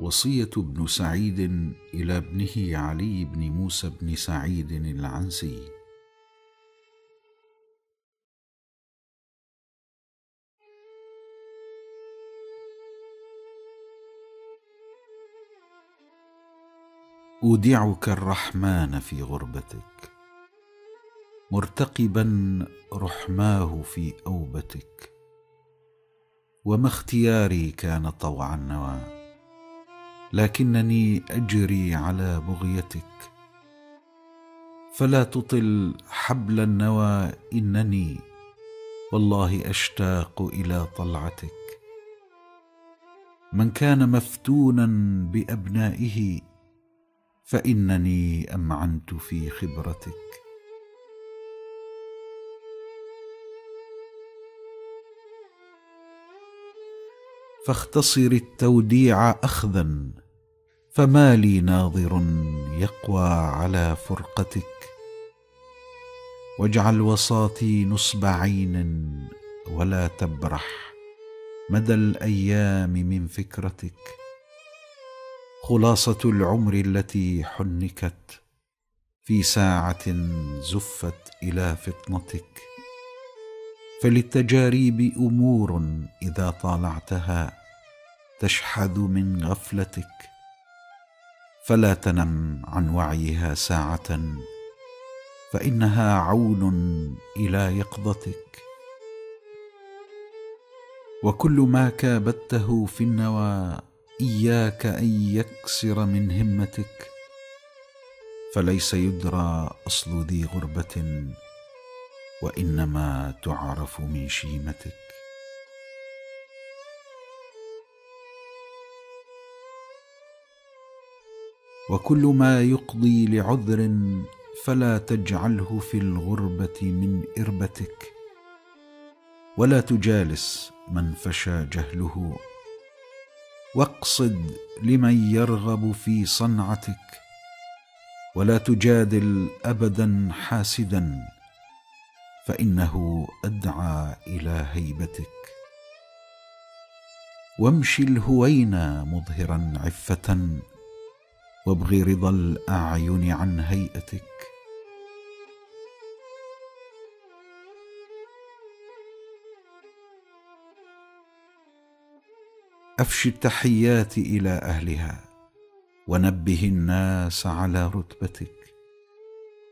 وصية ابن سعيد إلى ابنه علي بن موسى بن سعيد العنسي. أودعك الرحمن في غربتك مرتقبا رحماه في أوبتك وما اختياري كان طوع النوى. لكنني أجري على بغيتك. فلا تطل حبل النوى إنني والله أشتاق إلى طلعتك. من كان مفتونا بأبنائه فإنني أمعنت في خبرتك. فاختصر التوديع اخذا. فما لي ناظر يقوى على فرقتك. واجعل وساطي نصب عين ولا تبرح مدى الأيام من فكرتك. خلاصة العمر التي حنكت في ساعة زفت إلى فطنتك. فللتجاريب أمور إذا طالعتها تشحذ من غفلتك. فلا تنم عن وعيها ساعة فإنها عون إلى يقظتك. وكل ما كابدته في النوى إياك أن يكسر من همتك. فليس يدرى أصل ذي غربة وإنما تعرف من شيمتك. وكل ما يقضي لعذر فلا تجعله في الغربة من إربتك ولا تجالس من فشى جهله. واقصد لمن يرغب في صنعتك ولا تجادل ابدا حاسدا فإنه أدعى إلى هيبتك. وامشي الهوينا مظهرا عفة وابغ رضا الأعين عن هيئتك. أفش التحيات إلى أهلها ونبه الناس على رتبتك.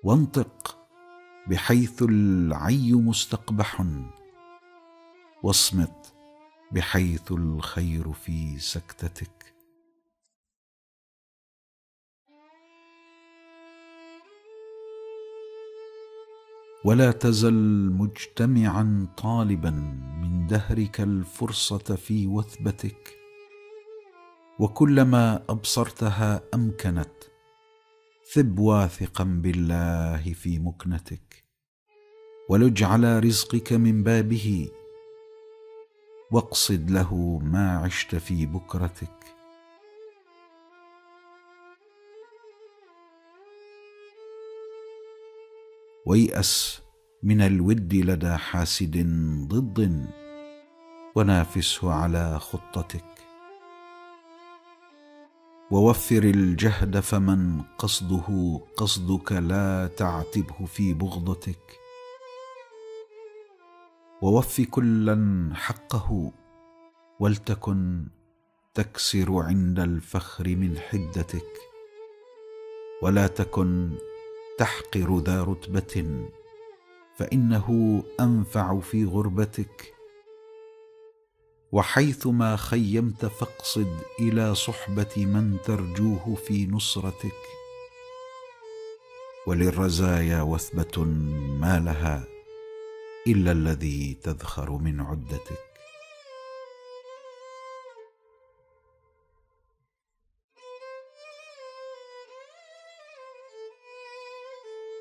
وانطق بحيث العي مستقبح واصمت بحيث الخير في سكتتك. ولا تزل مجتمعا طالبا من دهرك الفرصة في وثبتك. وكلما أبصرتها أمكنت ثب واثقا بالله في مكنتك. ولج على رزقك من بابه واقصد له ما عشت في بكرتك. ويأس من الود لدى حاسد ضد ونافسه على خطتك. ووفر الجهد فمن قصده قصدك لا تعتبه في بغضتك. ووف كلا حقه ولتكن تكسر عند الفخر من حدتك. ولا تكن تحقر ذا رتبة فإنه أنفع في غربتك. وحيثما خيمت فاقصد إلى صحبة من ترجوه في نصرتك. وللرزايا وثبة ما لها إلا الذي تذخر من عدتك.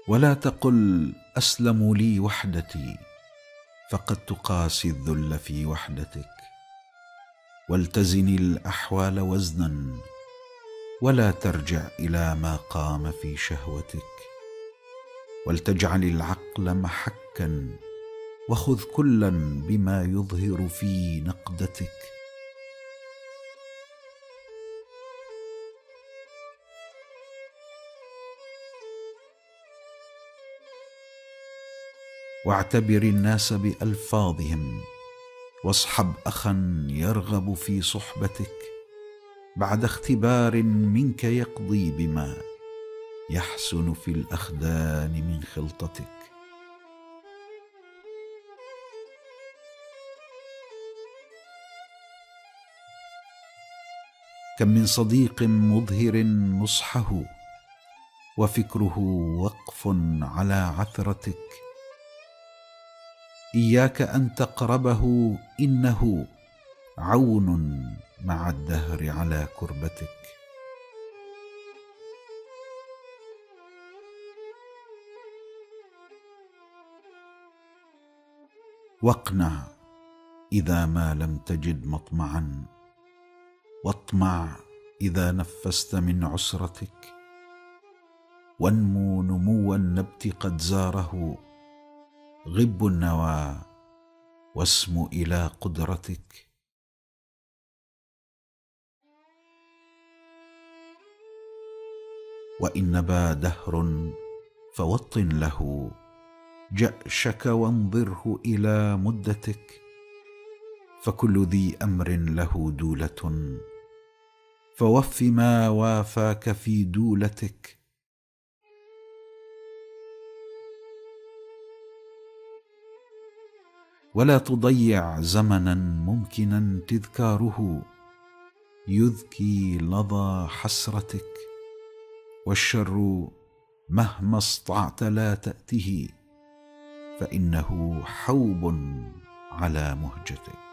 ولا تقل اسلم لي وحدتي فقد تقاسي الذل في وحدتك. والتزن الأحوال وزنا ولا ترجع إلى ما قام في شهوتك. ولتجعل العقل محكا وخذ كلا بما يظهر في نقدتك. واعتبر الناس بألفاظهم واصحب أخا يرغب في صحبتك بعد اختبار منك يقضي بما يحسن في الأخدان من خلطتك. كم من صديق مظهر نصحه وفكره وقف على عثرتك إياك أن تقربه إنه عون مع الدهر على كربتك. واقنع إذا ما لم تجد مطمعا. واطمع إذا نفست من عسرتك. وانمو نمو النبت قد زاره. غب النوى واسم إلى قدرتك. وإن نبا دهر فوطن له جأشك وانظره إلى مدتك. فكل ذي أمر له دولة. فوف ما وافاك في دولتك. ولا تضيع زمنا ممكنا تذكاره. يذكي لظى حسرتك والشر مهما استطعت لا تأته فإنه حوب على مهجتك.